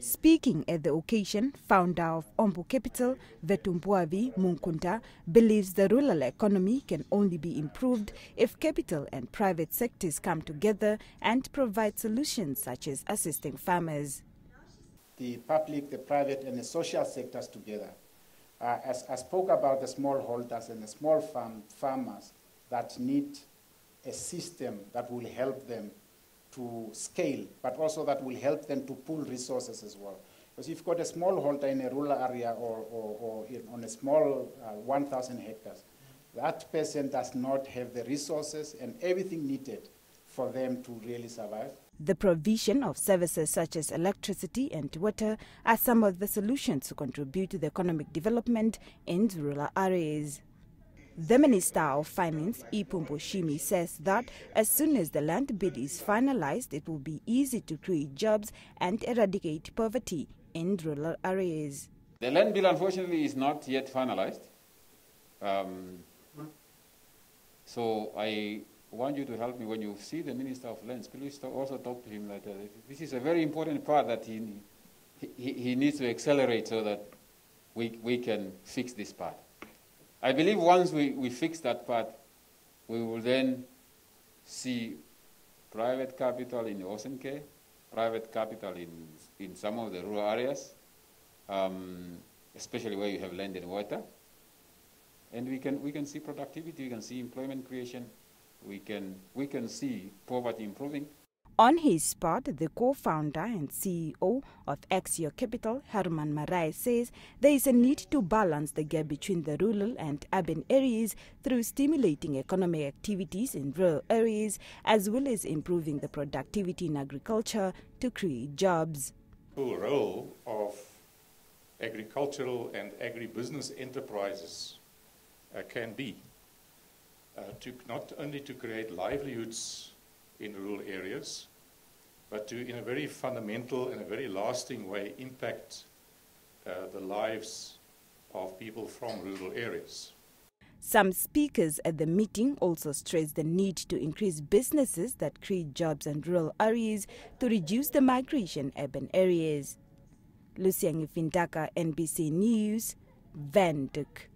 Speaking at the occasion, founder of Ombu Capital, Vetumbuavi Mungunda, believes the rural economy can only be improved if capital and private sectors come together and provide solutions such as assisting farmers. The public, the private, and the social sectors together. Uh, as I spoke about the smallholders and the small farm, farmers that need a system that will help them to scale, but also that will help them to pool resources as well. Because if you've got a smallholder in a rural area or, or, or on a small uh, 1,000 hectares, that person does not have the resources and everything needed for them to really survive. The provision of services such as electricity and water are some of the solutions to contribute to the economic development in rural areas. The Minister of Finance, Ipumbu Shiimi, says that as soon as the land bill is finalized, it will be easy to create jobs and eradicate poverty in rural areas. The land bill, unfortunately, is not yet finalized. Um, so I want you to help me when you see the Minister of Lands, please also talk to him that uh, this is a very important part that he, he, he needs to accelerate so that we, we can fix this part. I believe once we, we fix that part, we will then see private capital in care, private capital in, in some of the rural areas, um, especially where you have land and water. And we can, we can see productivity, we can see employment creation, we can, we can see poverty improving. On his part, the co-founder and CEO of Axio Capital, Herman Marai, says there is a need to balance the gap between the rural and urban areas through stimulating economic activities in rural areas as well as improving the productivity in agriculture to create jobs. The role of agricultural and agribusiness enterprises uh, can be uh, to not only to create livelihoods in rural areas, but to, in a very fundamental and a very lasting way, impact uh, the lives of people from rural areas. Some speakers at the meeting also stressed the need to increase businesses that create jobs in rural areas to reduce the migration urban areas. Lucian Fintaka, NBC News, Windhoek.